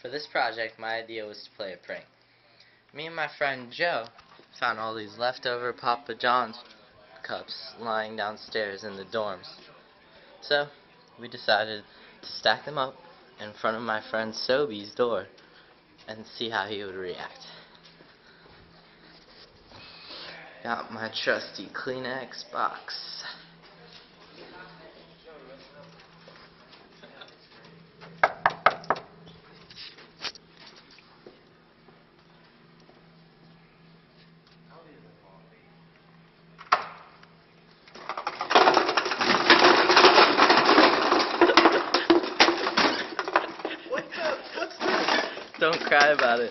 For this project, my idea was to play a prank. Me and my friend Joe found all these leftover Papa John's cups lying downstairs in the dorms. So, we decided to stack them up in front of my friend Sobe's door and see how he would react. Got my trusty Kleenex box. Não cry about.